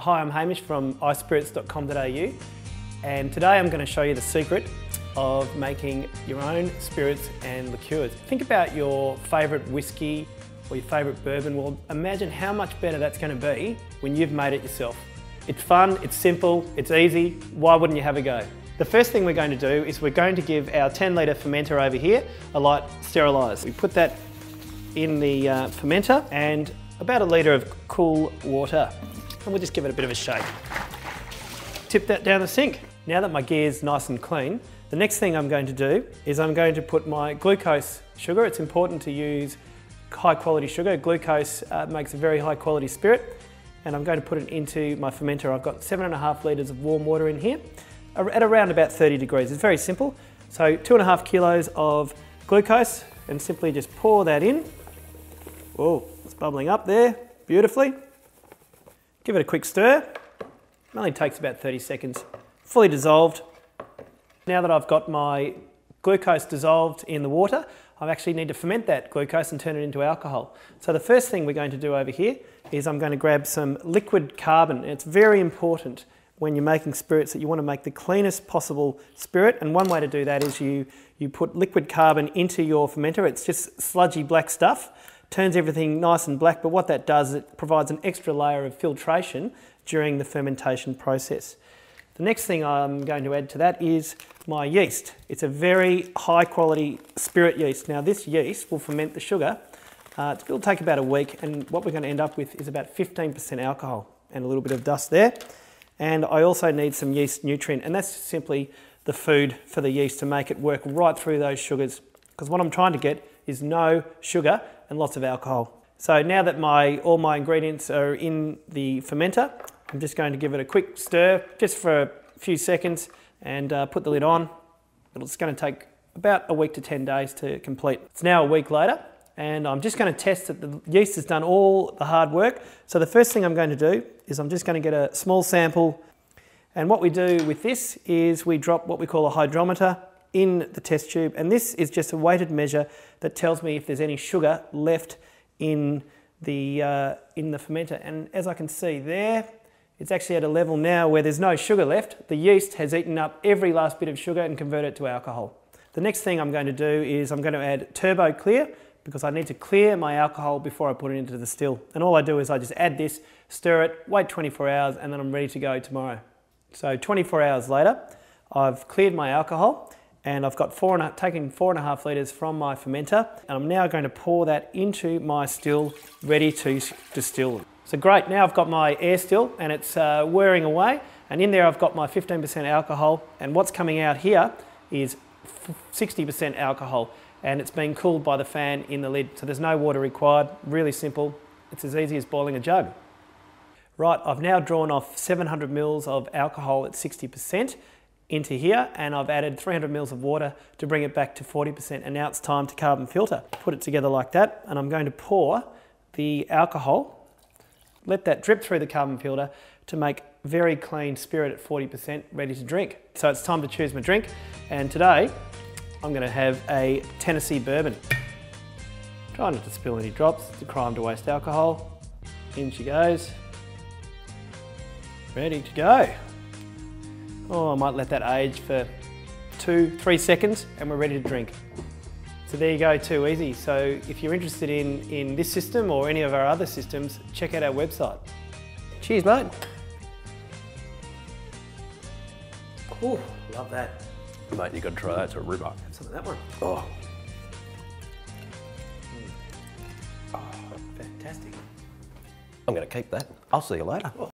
Hi, I'm Hamish from ispirits.com.au and today I'm going to show you the secret of making your own spirits and liqueurs. Think about your favourite whiskey or your favourite bourbon. Well, imagine how much better that's going to be when you've made it yourself. It's fun, it's simple, it's easy. Why wouldn't you have a go? The first thing we're going to do is we're going to give our 10 litre fermenter over here a light sterilise. We put that in the uh, fermenter and about a litre of cool water. And we'll just give it a bit of a shake. Tip that down the sink. Now that my gear's nice and clean, the next thing I'm going to do is I'm going to put my glucose sugar. It's important to use high quality sugar. Glucose uh, makes a very high quality spirit. And I'm going to put it into my fermenter. I've got seven and a half litres of warm water in here at around about 30 degrees. It's very simple. So two and a half kilos of glucose and simply just pour that in. Oh, it's bubbling up there beautifully. Give it a quick stir. It only takes about 30 seconds. Fully dissolved. Now that I've got my glucose dissolved in the water, I actually need to ferment that glucose and turn it into alcohol. So the first thing we're going to do over here is I'm going to grab some liquid carbon. It's very important when you're making spirits that you want to make the cleanest possible spirit and one way to do that is you, you put liquid carbon into your fermenter. It's just sludgy black stuff turns everything nice and black, but what that does, is it provides an extra layer of filtration during the fermentation process. The next thing I'm going to add to that is my yeast. It's a very high quality spirit yeast. Now this yeast will ferment the sugar. Uh, it'll take about a week and what we're going to end up with is about 15% alcohol and a little bit of dust there. And I also need some yeast nutrient and that's simply the food for the yeast to make it work right through those sugars. Because what I'm trying to get is no sugar and lots of alcohol. So now that my, all my ingredients are in the fermenter, I'm just going to give it a quick stir just for a few seconds and uh, put the lid on. It's going to take about a week to 10 days to complete. It's now a week later and I'm just going to test that the yeast has done all the hard work. So the first thing I'm going to do is I'm just going to get a small sample and what we do with this is we drop what we call a hydrometer in the test tube. And this is just a weighted measure that tells me if there's any sugar left in the, uh, in the fermenter. And as I can see there, it's actually at a level now where there's no sugar left. The yeast has eaten up every last bit of sugar and converted it to alcohol. The next thing I'm going to do is I'm going to add turbo clear because I need to clear my alcohol before I put it into the still. And all I do is I just add this, stir it, wait 24 hours, and then I'm ready to go tomorrow. So 24 hours later, I've cleared my alcohol and I've got four and a, taken four and a half litres from my fermenter and I'm now going to pour that into my still ready to distill. So great, now I've got my air still and it's uh, whirring away and in there I've got my 15% alcohol and what's coming out here is 60% alcohol and it's being cooled by the fan in the lid so there's no water required, really simple, it's as easy as boiling a jug. Right, I've now drawn off 700 mils of alcohol at 60% into here and I've added 300 mils of water to bring it back to 40% and now it's time to carbon filter. Put it together like that and I'm going to pour the alcohol, let that drip through the carbon filter to make very clean spirit at 40% ready to drink. So it's time to choose my drink and today I'm going to have a Tennessee bourbon. Try not to spill any drops, it's a crime to waste alcohol. In she goes. Ready to go. Oh, I might let that age for two, three seconds and we're ready to drink. So there you go, too easy. So if you're interested in, in this system or any of our other systems, check out our website. Cheers, mate. Oh, love that. Mate, you got to try that. It's a ripper. Have some of that one. Oh. Mm. Oh, fantastic. I'm going to keep that. I'll see you later. Oh.